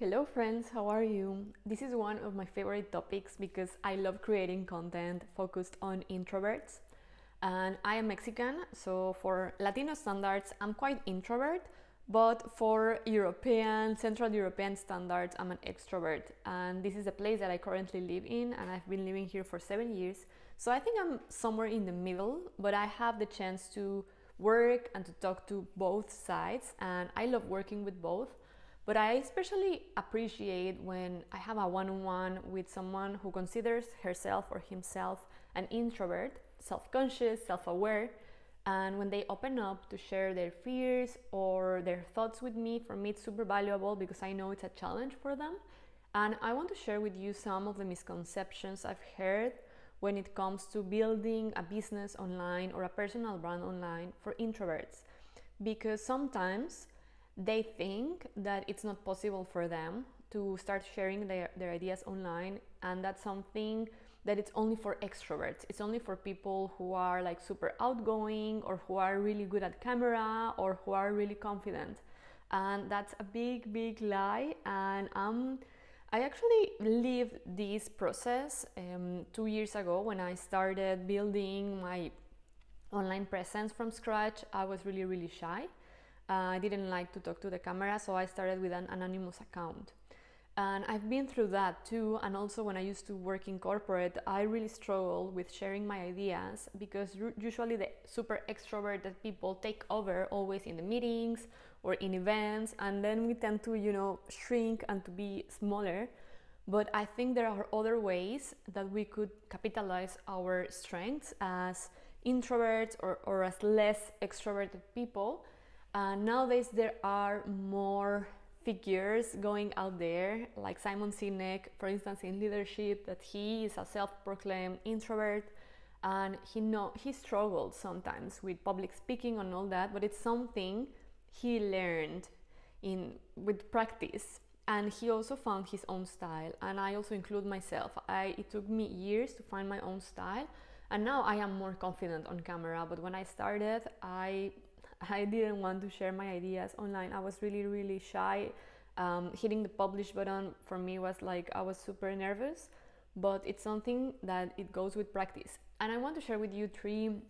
Hello, friends, how are you? This is one of my favorite topics because I love creating content focused on introverts. And I am Mexican, so for Latino standards, I'm quite introvert, but for European, Central European standards, I'm an extrovert. And this is the place that I currently live in, and I've been living here for seven years. So I think I'm somewhere in the middle, but I have the chance to work and to talk to both sides, and I love working with both. But I especially appreciate when I have a one on one with someone who considers herself or himself an introvert, self conscious, self aware, and when they open up to share their fears or their thoughts with me, for me it's super valuable because I know it's a challenge for them. And I want to share with you some of the misconceptions I've heard when it comes to building a business online or a personal brand online for introverts. Because sometimes they think that it's not possible for them to start sharing their, their ideas online and that's something that it's only for extroverts. It's only for people who are like super outgoing or who are really good at camera or who are really confident. And that's a big big lie and um, i actually lived this process um, two years ago when i started building my online presence from scratch. I was really really shy uh, I didn't like to talk to the camera, so I started with an anonymous account. And I've been through that too. And also, when I used to work in corporate, I really struggled with sharing my ideas because usually the super extroverted people take over always in the meetings or in events, and then we tend to, you know, shrink and to be smaller. But I think there are other ways that we could capitalize our strengths as introverts or, or as less extroverted people uh, nowadays, there are more figures going out there, like Simon Sinek, for instance, in leadership, that he is a self-proclaimed introvert, and he know he struggled sometimes with public speaking and all that, but it's something he learned in with practice. And he also found his own style and i also include myself. I, it took me years to find my own style and now i am more confident on camera but when i started i I didn't want to share my ideas online. I was really, really shy. Um, hitting the publish button for me was like I was super nervous, but it's something that it goes with practice. And I want to share with you three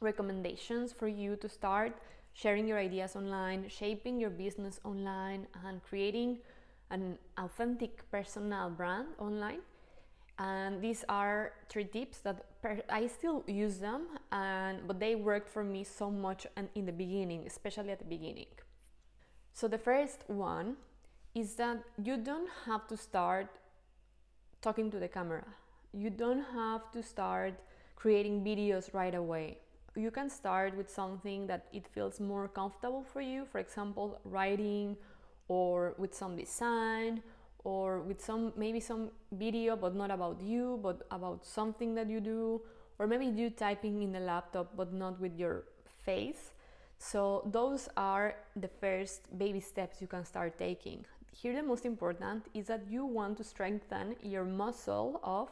recommendations for you to start sharing your ideas online, shaping your business online, and creating an authentic personal brand online and these are three tips that per- I still use them and but they worked for me so much and in the beginning especially at the beginning. So the first one is that you don't have to start talking to the camera. You don't have to start creating videos right away. You can start with something that it feels more comfortable for you for example writing or with some design or with some maybe some video but not about you but about something that you do. Or maybe you typing in the laptop but not with your face. So those are the first baby steps you can start taking. Here the most important is that you want to strengthen your muscle of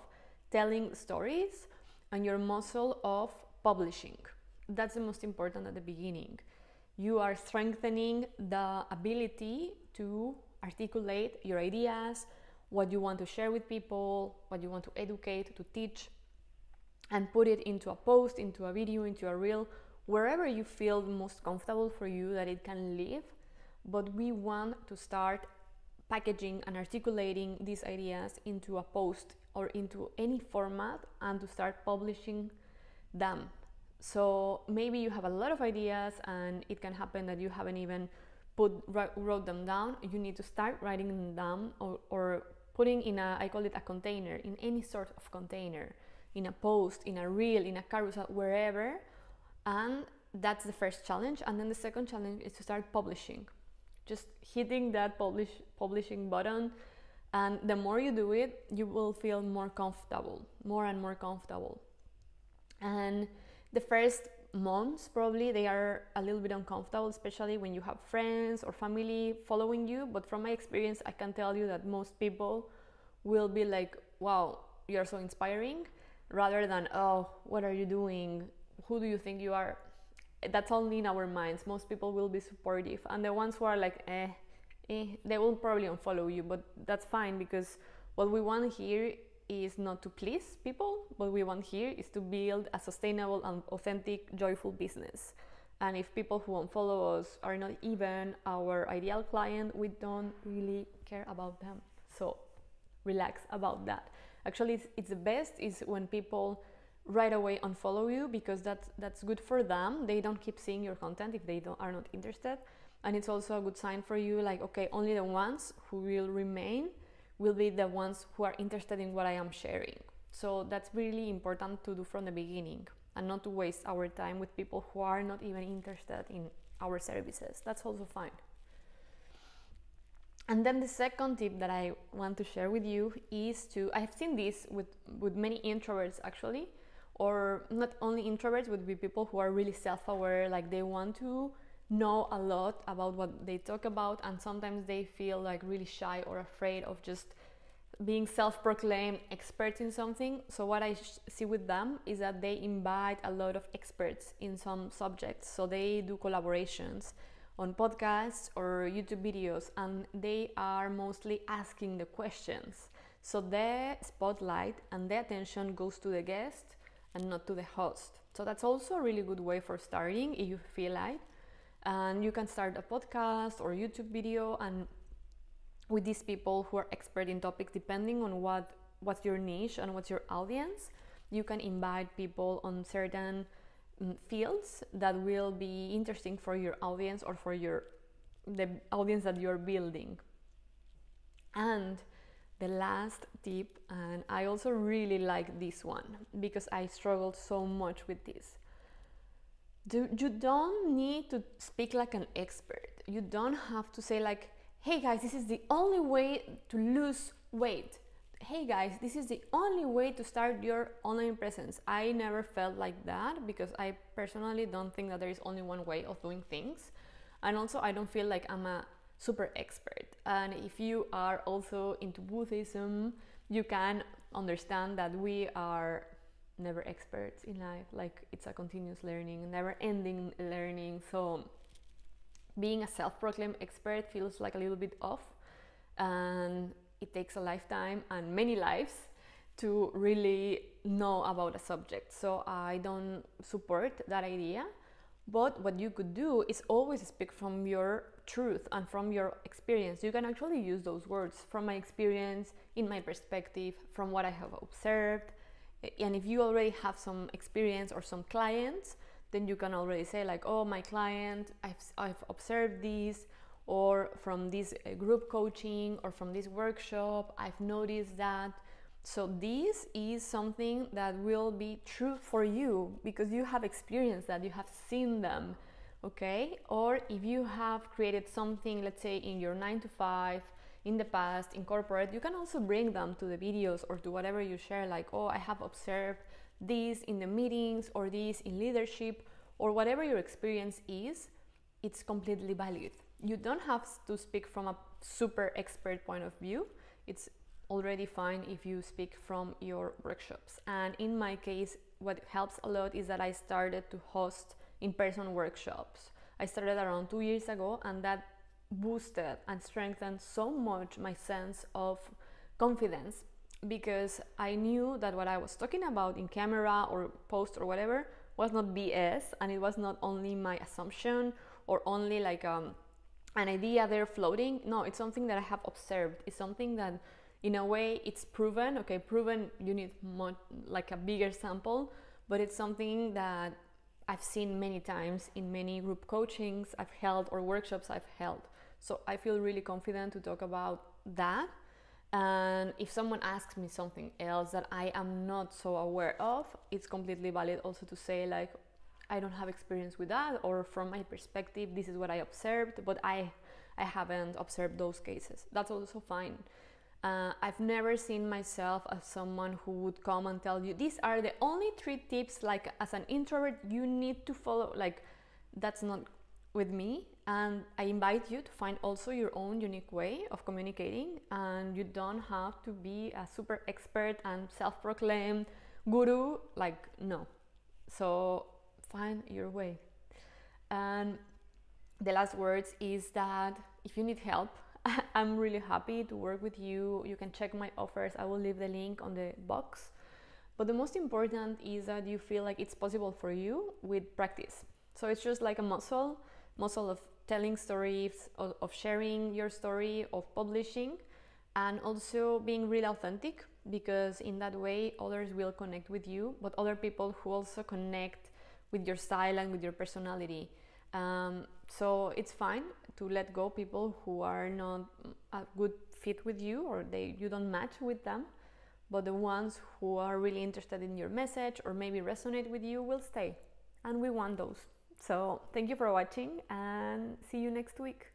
telling stories and your muscle of publishing. That's the most important at the beginning. You are strengthening the ability to articulate your ideas, what you want to share with people, what you want to educate, to teach, and put it into a post, into a video, into a reel, wherever you feel most comfortable for you that it can live. But we want to start packaging and articulating these ideas into a post or into any format and to start publishing them. So maybe you have a lot of ideas, and it can happen that you haven't even put wrote them down you need to start writing them down or, or putting in a i call it a container in any sort of container in a post in a reel in a carousel wherever and that's the first challenge and then the second challenge is to start publishing. Just hitting that publish publishing button and the more you do it you will feel more comfortable more and more comfortable. And the first months probably they are a little bit uncomfortable especially when you have friends or family following you. But from my experience i can tell you that most people will be like wow you're so inspiring rather than oh what are you doing? Who do you think you are? That's only in our minds. Most people will be supportive. And the ones who are like eh eh, they will probably unfollow you, but that's fine because what we want here is not to please people. What we want here is to build a sustainable and authentic, joyful business. And if people who unfollow us are not even our ideal client, we don't really care about them. So relax about that. Actually, it's, it's the best is when people right away unfollow you because that's that's good for them. They don't keep seeing your content if they don't are not interested, and it's also a good sign for you. Like okay, only the ones who will remain will be the ones who are interested in what I am sharing. So that's really important to do from the beginning and not to waste our time with people who are not even interested in our services. That's also fine. And then the second tip that I want to share with you is to I've seen this with with many introverts actually or not only introverts would be people who are really self-aware like they want to know a lot about what they talk about and sometimes they feel like really shy or afraid of just being self-proclaimed experts in something. So what i see with them is that they invite a lot of experts in some subjects. So they do collaborations on podcasts or youtube videos and they are mostly asking the questions. So the spotlight and the attention goes to the guest and not to the host. So that's also a really good way for starting if you feel like and you can start a podcast or youtube video and with these people who are expert in topics depending on what what's your niche and what's your audience you can invite people on certain um, fields that will be interesting for your audience or for your the audience that you're building. And the last tip and i also really like this one because i struggled so much with this do, you don't need to speak like an expert. You don't have to say like, "Hey guys, this is the only way to lose weight." Hey guys, this is the only way to start your online presence. I never felt like that because I personally don't think that there is only one way of doing things. And also, I don't feel like I'm a super expert. And if you are also into Buddhism, you can understand that we are never experts in life like it's a continuous learning never ending learning. So being a self-proclaimed expert feels like a little bit off and it takes a lifetime and many lives to really know about a subject. So i don't support that idea but what you could do is always speak from your truth and from your experience. You can actually use those words from my experience in my perspective from what i have observed and if you already have some experience or some clients then you can already say like oh my client i've, I've observed this or from this uh, group coaching or from this workshop i've noticed that. So this is something that will be true for you because you have experienced that you have seen them okay? Or if you have created something let's say in your 9 to 5 in the past incorporate you can also bring them to the videos or to whatever you share like oh i have observed this in the meetings or this in leadership or whatever your experience is it's completely valid. You don't have to speak from a super expert point of view. It's already fine if you speak from your workshops. And in my case what helps a lot is that i started to host in-person workshops. I started around two years ago and that boosted and strengthened so much my sense of confidence because I knew that what I was talking about in camera or post or whatever was not BS and it was not only my assumption or only like um, an idea there floating. No, it's something that I have observed. It's something that, in a way, it's proven. Okay, proven. You need more, like a bigger sample, but it's something that I've seen many times in many group coachings I've held or workshops I've held. So I feel really confident to talk about that. And if someone asks me something else that I am not so aware of, it's completely valid also to say, like, I don't have experience with that, or from my perspective, this is what I observed, but I, I haven't observed those cases. That's also fine. Uh, I've never seen myself as someone who would come and tell you these are the only three tips, like as an introvert, you need to follow. Like, that's not with me and i invite you to find also your own unique way of communicating and you don't have to be a super expert and self-proclaimed guru like no so find your way and the last words is that if you need help I'm really happy to work with you. You can check my offers. I will leave the link on the box. But the most important is that you feel like it's possible for you with practice. So it's just like a muscle, muscle of telling stories, of, sharing your story, of publishing, and also being real authentic because in that way others will connect with you, but other people who also connect with your style and with your personality. Um, so it's fine to let go people who are not a good fit with you or they you don't match with them but the ones who are really interested in your message or maybe resonate with you will stay and we want those so thank you for watching and see you next week